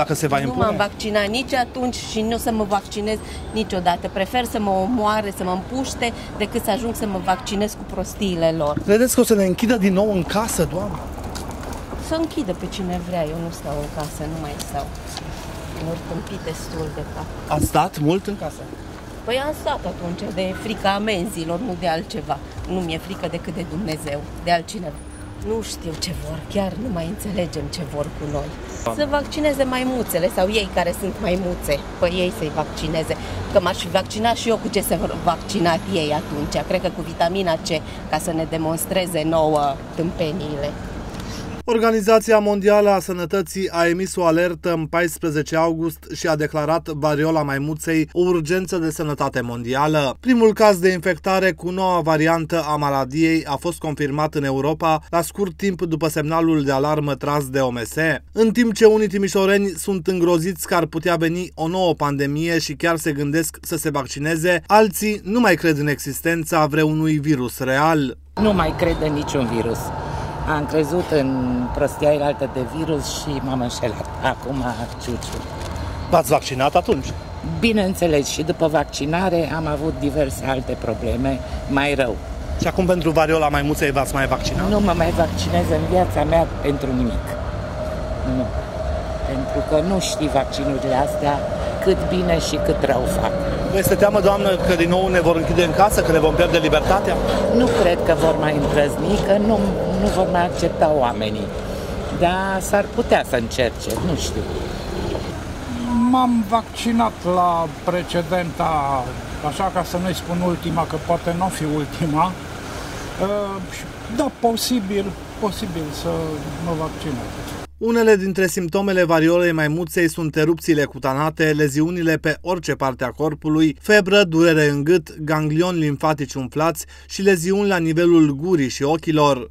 dacă se va Nu impune? m-am vaccinat nici atunci și nu o să mă vaccinez niciodată. Prefer să mă omoare, să mă împuște, decât să ajung să mă vaccinez cu prostiile lor. Credeți că o să ne închidă din nou în casă, doamnă? Să închidă pe cine vrea, eu nu stau în casă, nu mai stau. Mă tâmpit destul de cap. Ați stat mult în casă? Păi am stat atunci de frica amenzilor, nu de altceva. Nu mi-e frică decât de Dumnezeu, de altcineva. Nu știu ce vor, chiar nu mai înțelegem ce vor cu noi. Să vaccineze maimuțele sau ei care sunt maimuțe, pe ei să-i vaccineze. Că m-aș fi vaccinat și eu cu ce se vaccinat ei atunci. Cred că cu vitamina C, ca să ne demonstreze nouă tâmpeniile. Organizația Mondială a Sănătății a emis o alertă în 14 august și a declarat variola maimuței o urgență de sănătate mondială. Primul caz de infectare cu noua variantă a maladiei a fost confirmat în Europa la scurt timp după semnalul de alarmă tras de OMS. În timp ce unii timișoreni sunt îngroziți că ar putea veni o nouă pandemie și chiar se gândesc să se vaccineze, alții nu mai cred în existența vreunui virus real. Nu mai cred în niciun virus. Am crezut în prostia altă de virus și m-am înșelat. Acum, ciuciu. V-ați vaccinat atunci? Bineînțeles, și după vaccinare am avut diverse alte probleme mai rău. Și acum pentru variola maimuței v-ați mai vaccinat? Nu mă mai vaccinez în viața mea pentru nimic. Nu. Pentru că nu știi vaccinurile astea cât bine și cât rău fac. Vă este teamă, doamnă, că din nou ne vor închide în casă, că ne vom pierde libertatea? Nu cred că vor mai îndrăzni, că nu, nu vor mai accepta oamenii. Dar s-ar putea să încerce, nu știu. M-am vaccinat la precedenta, așa ca să nu-i spun ultima, că poate nu o fi ultima. Uh, și Da, posibil, posibil să mă vaccinez. Unele dintre simptomele variolei maimuței sunt erupțiile cutanate, leziunile pe orice parte a corpului, febră, durere în gât, ganglioni limfatici umflați și leziuni la nivelul gurii și ochilor.